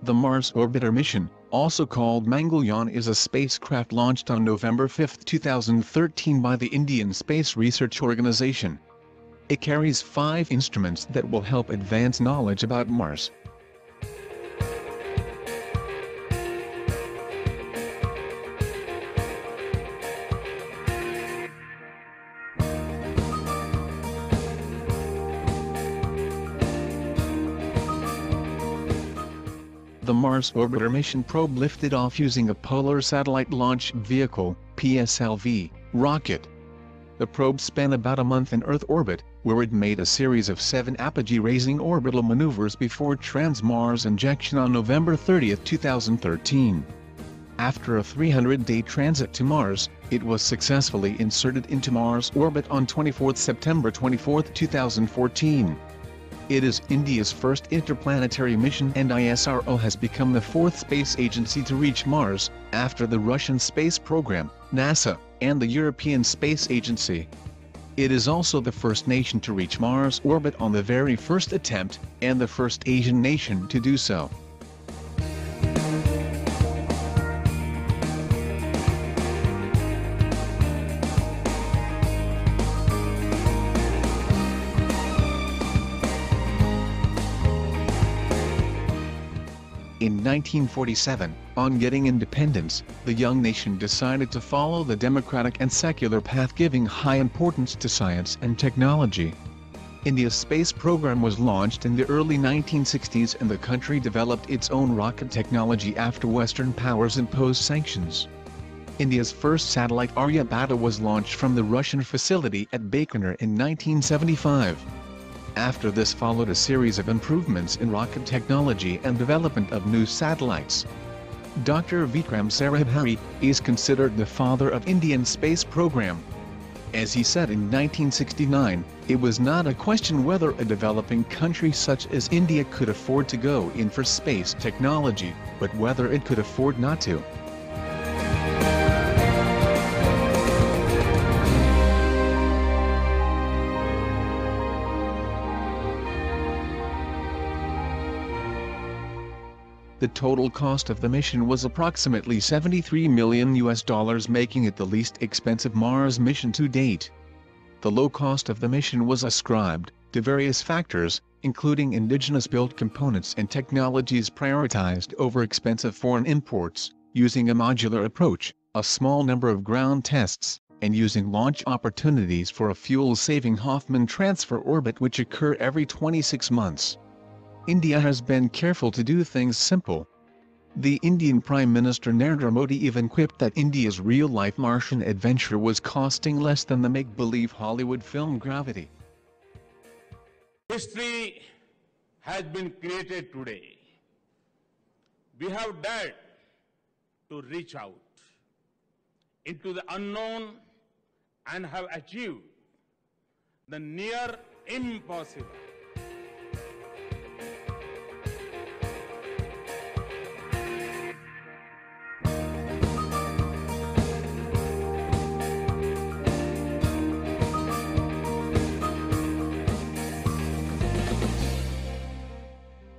The Mars Orbiter mission, also called Mangalyaan is a spacecraft launched on November 5, 2013 by the Indian Space Research Organisation. It carries five instruments that will help advance knowledge about Mars. The Mars Orbiter mission probe lifted off using a Polar Satellite Launch Vehicle PSLV, rocket. The probe spent about a month in Earth orbit, where it made a series of seven apogee-raising orbital maneuvers before trans-Mars injection on November 30, 2013. After a 300-day transit to Mars, it was successfully inserted into Mars orbit on 24 September 24, 2014. It is India's first interplanetary mission and ISRO has become the fourth space agency to reach Mars, after the Russian space program, NASA, and the European Space Agency. It is also the first nation to reach Mars orbit on the very first attempt, and the first Asian nation to do so. In 1947, on getting independence, the young nation decided to follow the democratic and secular path giving high importance to science and technology. India's space program was launched in the early 1960s and the country developed its own rocket technology after Western powers imposed sanctions. India's first satellite Aryabhata was launched from the Russian facility at Baikonur in 1975. After this followed a series of improvements in rocket technology and development of new satellites. Dr. Vikram Sarabhai is considered the father of Indian space program. As he said in 1969, it was not a question whether a developing country such as India could afford to go in for space technology, but whether it could afford not to. The total cost of the mission was approximately 73 million US dollars making it the least expensive Mars mission to date. The low cost of the mission was ascribed to various factors, including indigenous-built components and technologies prioritized over expensive foreign imports, using a modular approach, a small number of ground tests, and using launch opportunities for a fuel-saving Hohmann transfer orbit which occur every 26 months. India has been careful to do things simple. The Indian Prime Minister Narendra Modi even quipped that India's real-life Martian adventure was costing less than the make-believe Hollywood film Gravity. History has been created today. We have dared to reach out into the unknown and have achieved the near impossible.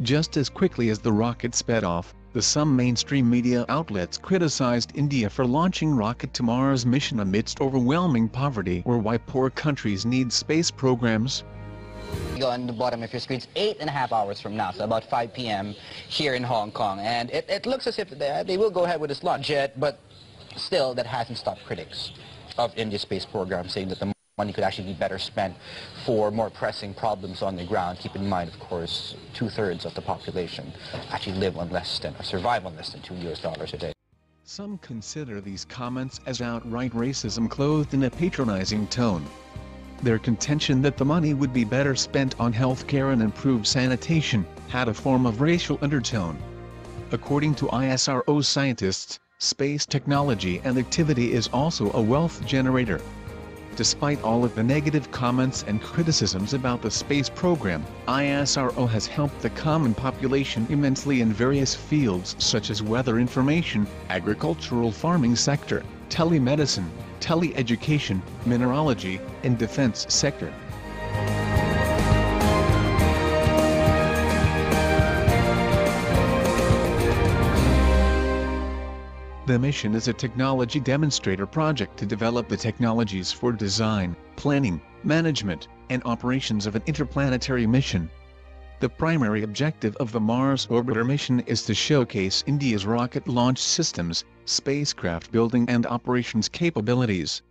Just as quickly as the rocket sped off, the some mainstream media outlets criticized India for launching rocket to Mars mission amidst overwhelming poverty or why poor countries need space programs. On the bottom of your screen, it's eight and a half hours from now, so about 5 p.m. here in Hong Kong. And it, it looks as if they, they will go ahead with this launch yet, but still that hasn't stopped critics of India's space program saying that the money could actually be better spent for more pressing problems on the ground. Keep in mind, of course, two-thirds of the population actually live on less than, or survive on less than two US dollars a day. Some consider these comments as outright racism clothed in a patronizing tone. Their contention that the money would be better spent on healthcare and improved sanitation had a form of racial undertone. According to ISRO scientists, space technology and activity is also a wealth generator. Despite all of the negative comments and criticisms about the space program, ISRO has helped the common population immensely in various fields such as weather information, agricultural farming sector, telemedicine, tele-education, mineralogy, and defense sector. The mission is a technology demonstrator project to develop the technologies for design, planning, management, and operations of an interplanetary mission. The primary objective of the Mars Orbiter mission is to showcase India's rocket launch systems, spacecraft building and operations capabilities.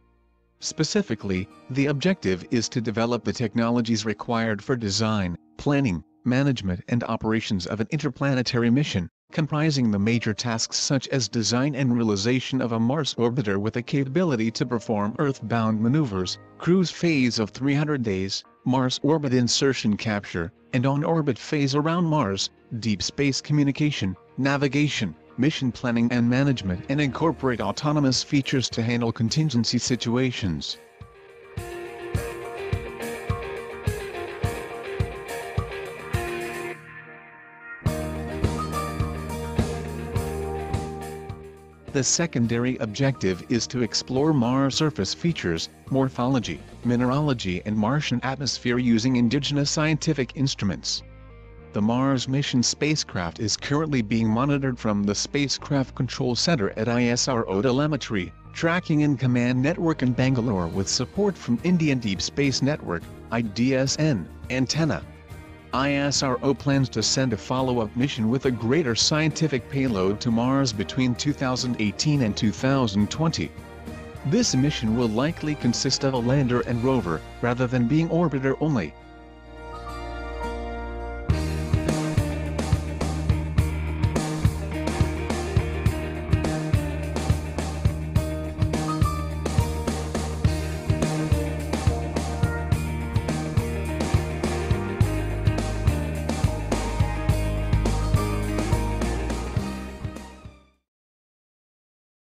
Specifically, the objective is to develop the technologies required for design, planning, management and operations of an interplanetary mission, comprising the major tasks such as design and realization of a Mars orbiter with a capability to perform Earth-bound maneuvers, cruise phase of 300 days, Mars orbit insertion capture, and on-orbit phase around Mars, deep space communication, navigation, mission planning and management and incorporate autonomous features to handle contingency situations. The secondary objective is to explore Mars surface features, morphology, mineralogy and Martian atmosphere using indigenous scientific instruments. The Mars mission spacecraft is currently being monitored from the Spacecraft Control Center at ISRO Telemetry, Tracking and Command Network in Bangalore with support from Indian Deep Space Network, IDSN, antenna. ISRO plans to send a follow-up mission with a greater scientific payload to Mars between 2018 and 2020. This mission will likely consist of a lander and rover, rather than being orbiter only,